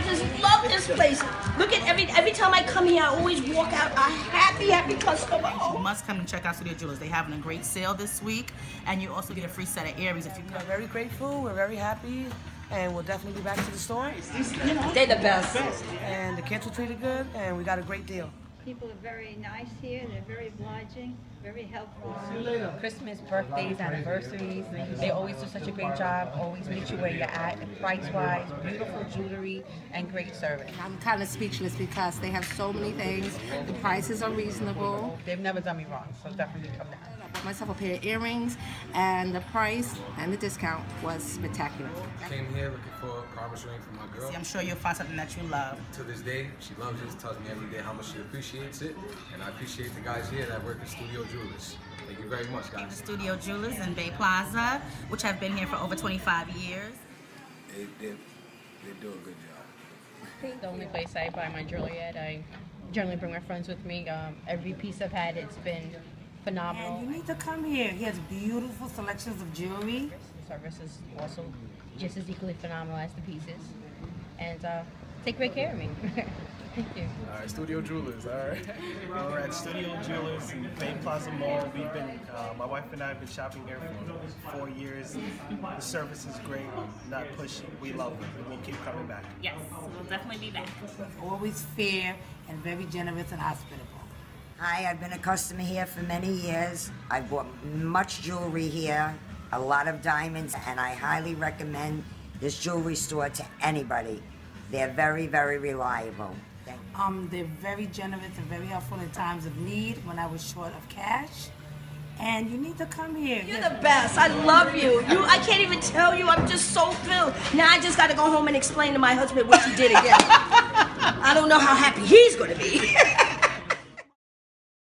I just love this place. Look at every every time I come here, I always walk out a happy, happy customer. You must come and check out Studio Jewelers. They're having a great sale this week, and you also get a free set of earrings if you We're come. very grateful. We're very happy, and we'll definitely be back to the store. They're the best. And the kids were treated good, and we got a great deal. People are very nice here. They're very obliging, very helpful. Christmas, birthdays, anniversaries. They always do such a great job. Always meet you where you're at, price wise, beautiful jewelry, and great service. I'm kind of speechless because they have so many things. The prices are reasonable. They've never done me wrong, so definitely come down. I bought myself a pair of earrings, and the price and the discount was spectacular. Came here looking for a promise ring for my girl. See, I'm sure you'll find something that you love. To this day, she loves it. Tells me every day how much she appreciates it, and I appreciate the guys here that work at Studio Jewelers. Thank you very much, guys. Studio Jewelers in Bay Plaza, which have been here for over 25 years. They, they, they do a good job. the only place I buy my jewelry at. I generally bring my friends with me. Um, every piece I've had, it's been phenomenal. And you need to come here. He has beautiful selections of jewelry. The service is also just as equally phenomenal as the pieces. And uh, take great care of me. Thank you. All right, Studio Jewelers. All right, we're at Studio Jewelers in Bay Plaza Mall. We've been, uh, my wife and I have been shopping here for four years. The service is great, not pushy. We love it, and we'll keep coming back. Yes, we'll definitely be back. Always fair and very generous and hospitable. Hi, I've been a customer here for many years. I've bought much jewelry here, a lot of diamonds, and I highly recommend this jewelry store to anybody. They're very, very reliable. Um, they're very generous and very helpful in times of need when I was short of cash. And you need to come here. You're the best. I love you. You, I can't even tell you. I'm just so thrilled. Now I just got to go home and explain to my husband what you did again. I don't know how happy he's going to be.